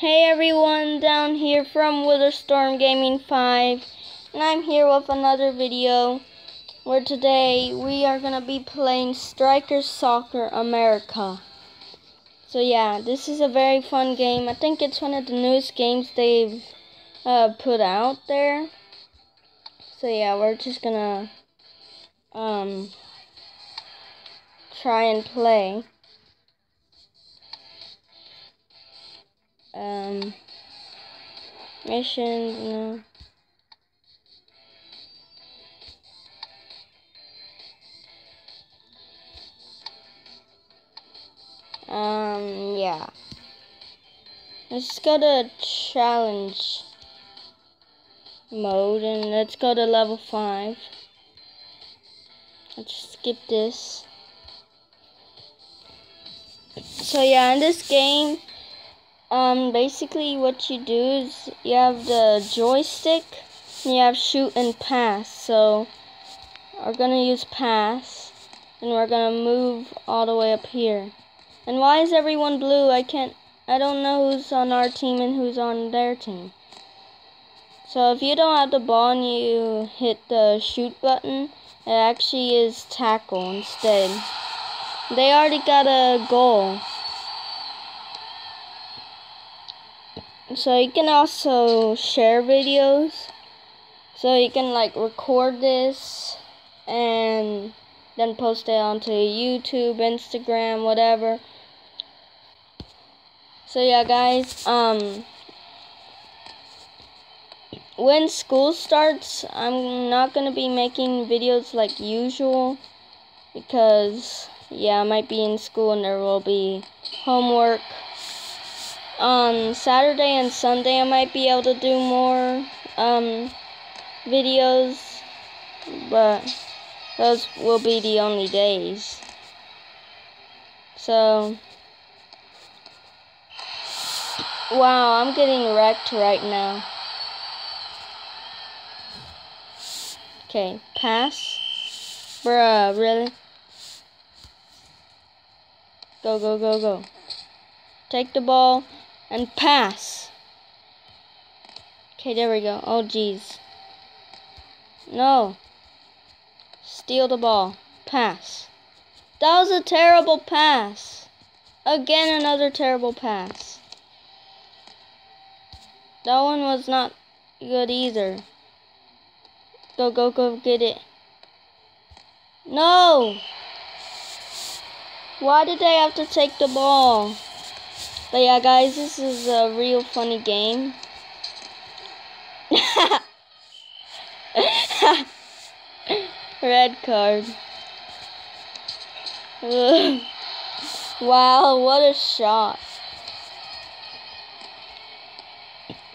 Hey everyone, down here from Witherstorm Gaming 5, and I'm here with another video where today we are going to be playing Strikers Soccer America. So yeah, this is a very fun game. I think it's one of the newest games they've uh, put out there. So yeah, we're just gonna um, try and play. Um, missions, no. Um, yeah. Let's go to challenge mode and let's go to level 5. Let's skip this. So yeah, in this game, um, basically what you do is you have the joystick, you have shoot and pass. So we're gonna use pass, and we're gonna move all the way up here. And why is everyone blue? I can't, I don't know who's on our team and who's on their team. So if you don't have the ball and you hit the shoot button, it actually is tackle instead. They already got a goal. So you can also share videos. So you can like record this and then post it onto YouTube, Instagram, whatever. So yeah, guys, um when school starts, I'm not going to be making videos like usual because yeah, I might be in school and there will be homework on Saturday and Sunday I might be able to do more um, videos, but those will be the only days. So, wow, I'm getting wrecked right now. Okay, pass. Bruh, really? Go, go, go, go. Take the ball and pass. Okay, there we go. Oh, jeez. No. Steal the ball. Pass. That was a terrible pass. Again, another terrible pass. That one was not good either. Go, go, go, get it. No! Why did they have to take the ball? But yeah, guys, this is a real funny game. Red card. wow, what a shot.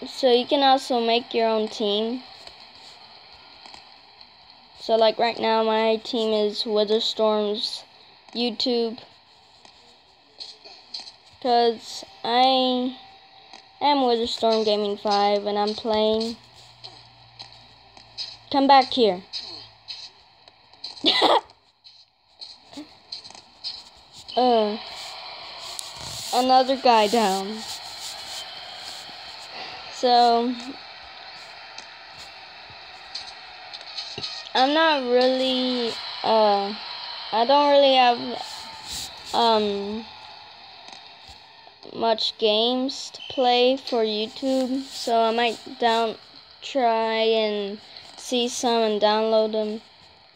So you can also make your own team. So like right now my team is Witherstorm's YouTube because I am Witherstorm Gaming 5 and I'm playing. Come back here. uh, another guy down. So, I'm not really, uh, I don't really have, um, much games to play for YouTube, so I might down try and see some and download them,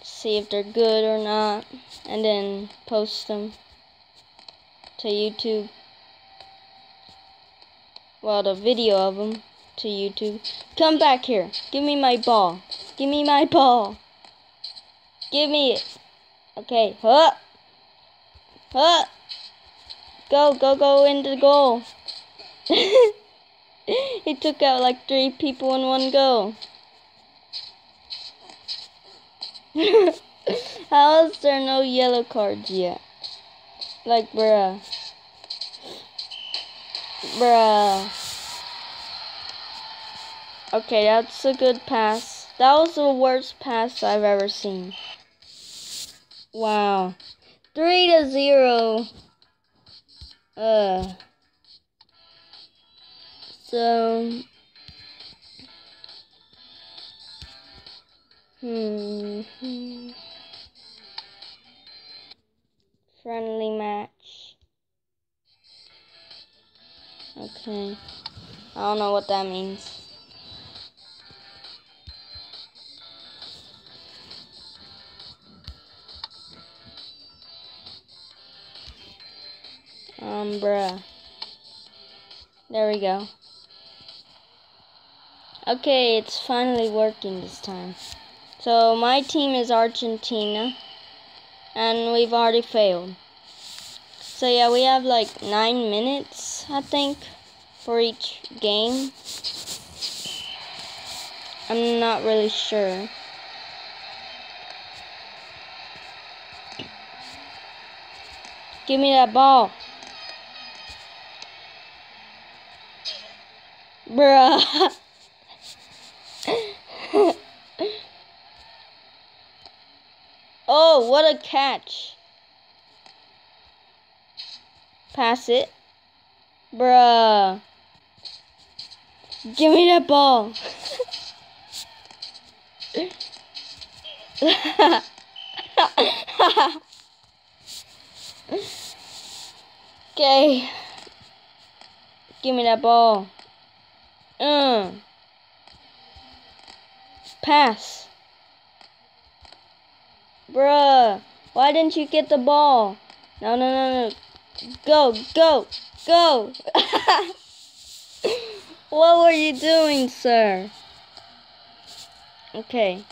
see if they're good or not, and then post them to YouTube. Well, the video of them to YouTube. Come back here. Give me my ball. Give me my ball. Give me it. Okay. Huh. Huh. Go, go, go into the goal. he took out like three people in one go. How is there no yellow cards yet? Like, bruh. Bruh. Okay, that's a good pass. That was the worst pass I've ever seen. Wow. 3 to 0. Uh. So, hmm, friendly match. Okay, I don't know what that means. Bruh. There we go. Okay, it's finally working this time. So my team is Argentina, and we've already failed. So yeah, we have like nine minutes, I think, for each game. I'm not really sure. Give me that ball. Bruh. oh, what a catch. Pass it. Bruh. Give me that ball. okay. Give me that ball. Uh. Pass. Bruh. Why didn't you get the ball? No, no, no, no. Go, go, go. what were you doing, sir? Okay.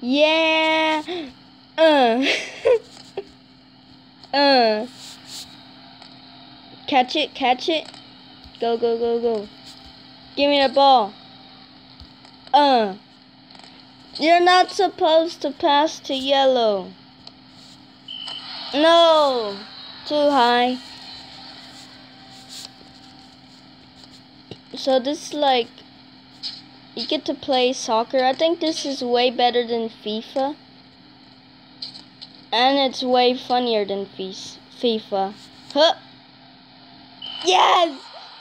Yeah. Uh. uh. Catch it, catch it. Go, go, go, go. Give me the ball. Uh. You're not supposed to pass to yellow. No. Too high. So this is like you get to play soccer. I think this is way better than FIFA. And it's way funnier than FIFA. Huh. Yes!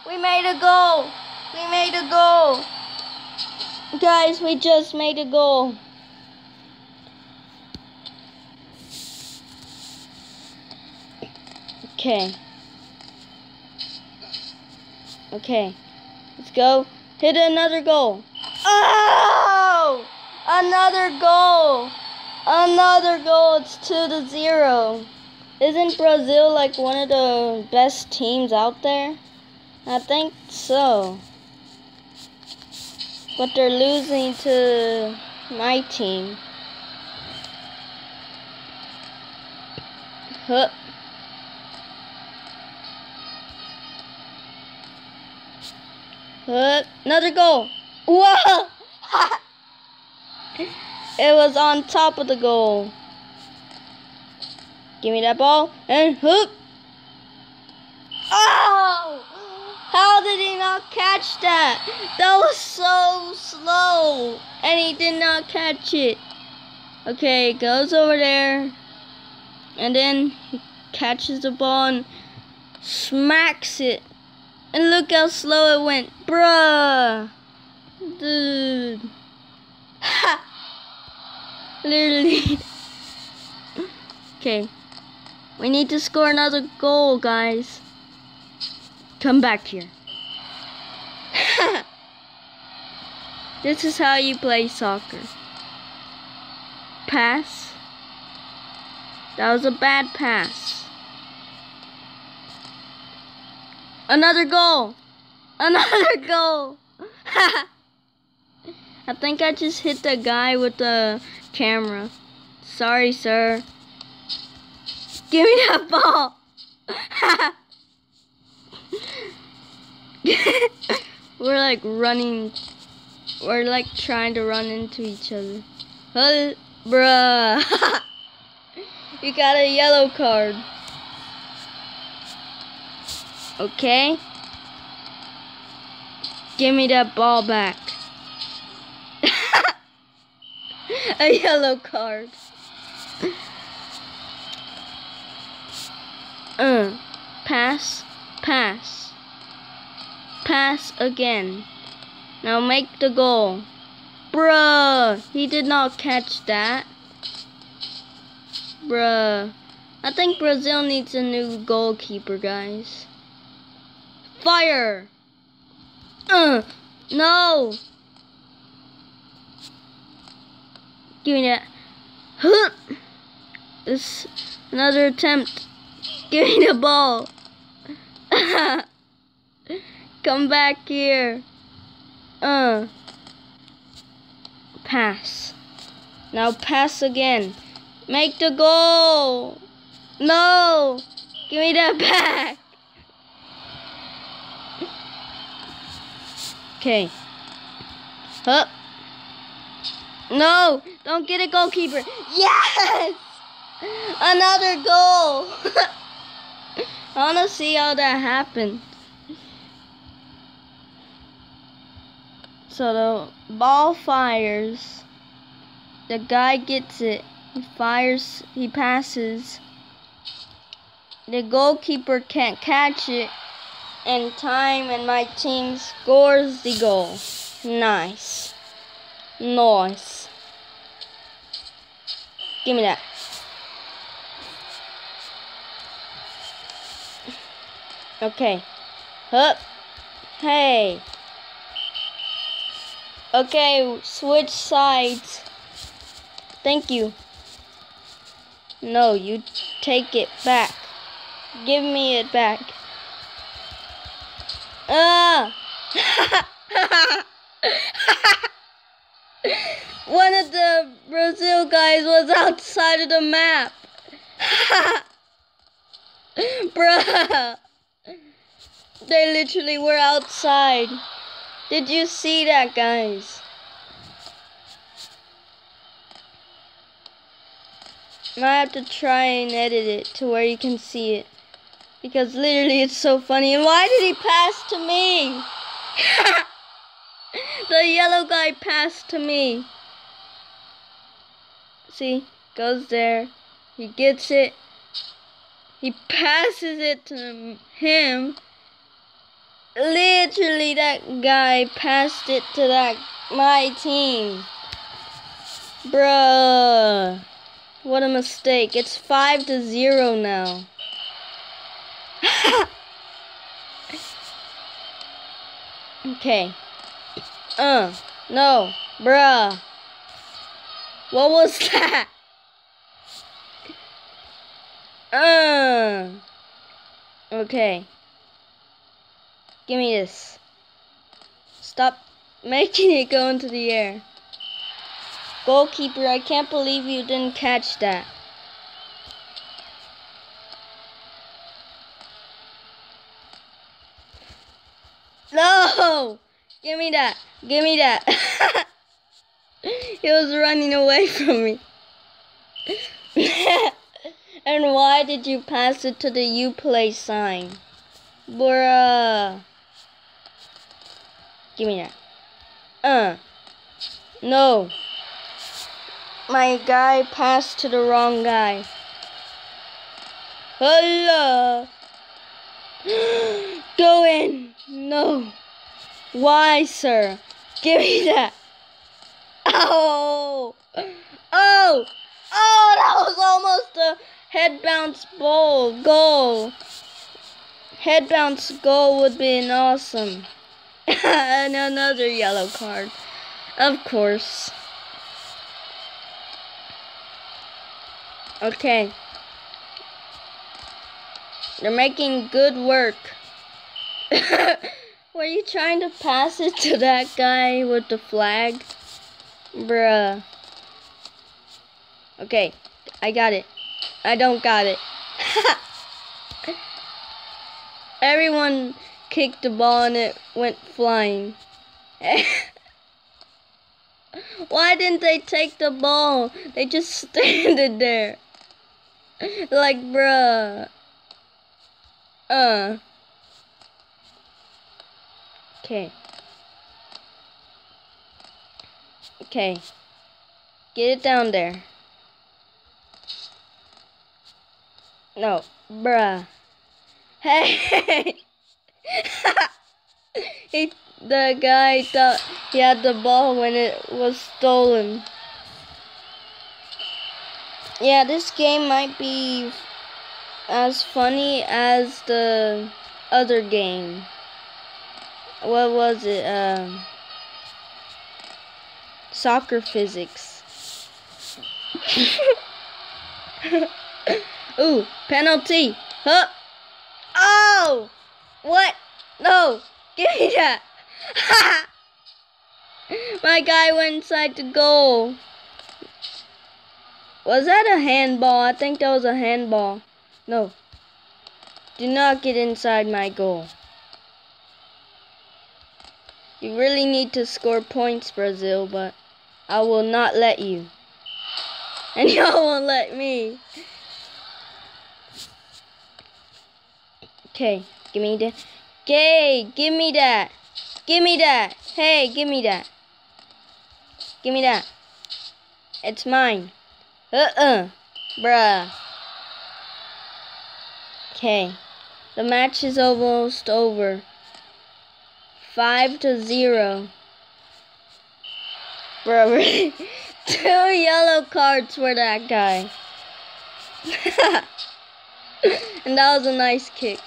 We made a goal! We made a goal! Guys, we just made a goal. Okay. Okay. Let's go. Hit another goal. Oh! Another goal! Another goal. It's 2 to 0. Isn't Brazil like one of the best teams out there? I think so. But they're losing to my team. Huh. Huh. Another goal. Whoa! it was on top of the goal. Give me that ball and hook. Oh! How did he not catch that? That was so slow. And he did not catch it. Okay, goes over there. And then he catches the ball and smacks it. And look how slow it went. Bruh. Dude. Ha! Literally. okay. We need to score another goal, guys. Come back here. this is how you play soccer. Pass. That was a bad pass. Another goal. Another goal. I think I just hit the guy with the camera. Sorry, sir. Give me that ball. we're like running. We're like trying to run into each other. Uh, bruh. you got a yellow card. Okay. Give me that ball back. a yellow card. Uh, pass, pass. Pass again. Now make the goal. Bruh, he did not catch that. Bruh. I think Brazil needs a new goalkeeper, guys. Fire! Uh, no! Give me that. This another attempt. Give me the ball. Come back here. Uh. Pass. Now pass again. Make the goal. No. Give me that back. Okay. Up. No. Don't get a goalkeeper. Yes. Another goal. I want to see how that happened. So the ball fires. The guy gets it. He fires. He passes. The goalkeeper can't catch it in time, and my team scores the goal. Nice. Nice. Give me that. Okay. Up. Hey. Okay, switch sides. Thank you. No, you take it back. Give me it back. Ah! One of the Brazil guys was outside of the map. Bruh. They literally were outside. Did you see that, guys? I have to try and edit it to where you can see it. Because literally it's so funny. And why did he pass to me? the yellow guy passed to me. See? Goes there. He gets it. He passes it to him. Literally, that guy passed it to that my team. Bruh. What a mistake. It's 5 to 0 now. okay. Uh, no. Bruh. What was that? Uh. Okay. Give me this. Stop making it go into the air. Goalkeeper, I can't believe you didn't catch that. No! Give me that. Give me that. he was running away from me. and why did you pass it to the you play sign? Bruh. Give me that. Uh. No. My guy passed to the wrong guy. Hello. Go in. No. Why, sir? Give me that. Oh. Oh. Oh, that was almost a head bounce ball goal. Head bounce goal would be an awesome. and another yellow card. Of course. Okay. They're making good work. Were you trying to pass it to that guy with the flag? Bruh. Okay. I got it. I don't got it. Everyone kicked the ball and it went flying. Why didn't they take the ball? They just standed there. like, bruh. Uh. Okay. Okay. Get it down there. No, bruh. Hey! he, the guy thought he had the ball when it was stolen. Yeah, this game might be as funny as the other game. What was it? Um, soccer physics. Ooh, penalty. Huh? Oh! What? No! Give me that! Ha! My guy went inside the goal. Was that a handball? I think that was a handball. No. Do not get inside my goal. You really need to score points, Brazil, but I will not let you. And y'all won't let me. Okay, give me that. Okay, give me that. Give me that. Hey, give me that. Give me that. It's mine. Uh-uh. Bruh. Okay. The match is almost over. Five to zero. Bro, two yellow cards for that guy. and that was a nice kick.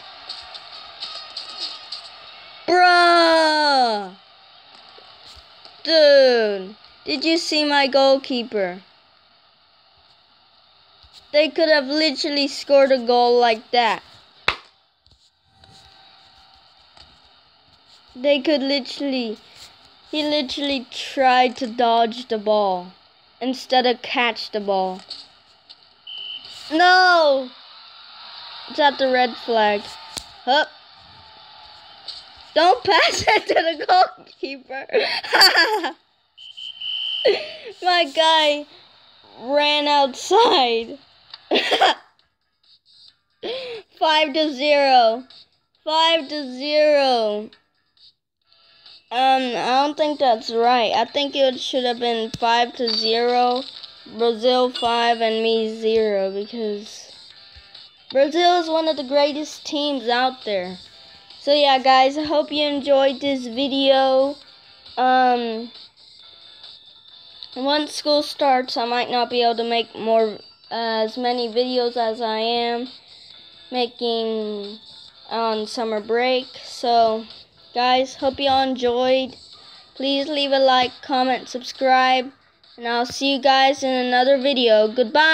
Dude, did you see my goalkeeper? They could have literally scored a goal like that. They could literally, he literally tried to dodge the ball instead of catch the ball. No! It's at the red flag. Hup. Don't pass it to the goalkeeper. My guy ran outside. Five to zero. Five to zero. Um, I don't think that's right. I think it should have been five to zero. Brazil five and me zero because Brazil is one of the greatest teams out there. So yeah, guys, I hope you enjoyed this video. Um, once school starts, I might not be able to make more as many videos as I am making on summer break. So, guys, hope you all enjoyed. Please leave a like, comment, subscribe, and I'll see you guys in another video. Goodbye.